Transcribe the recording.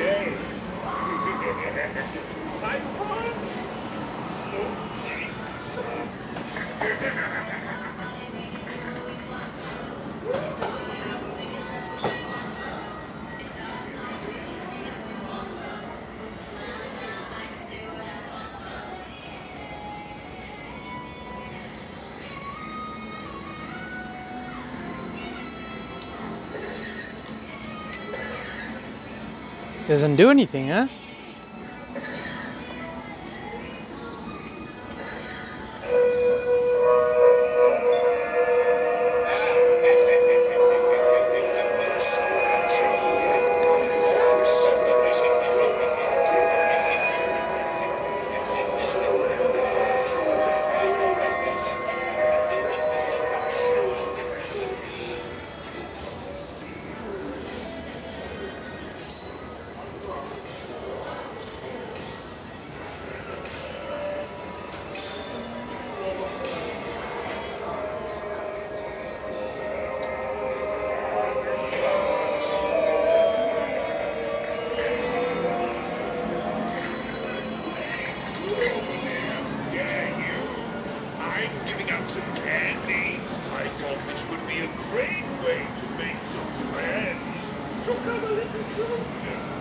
cheio. Doesn't do anything, huh? Be a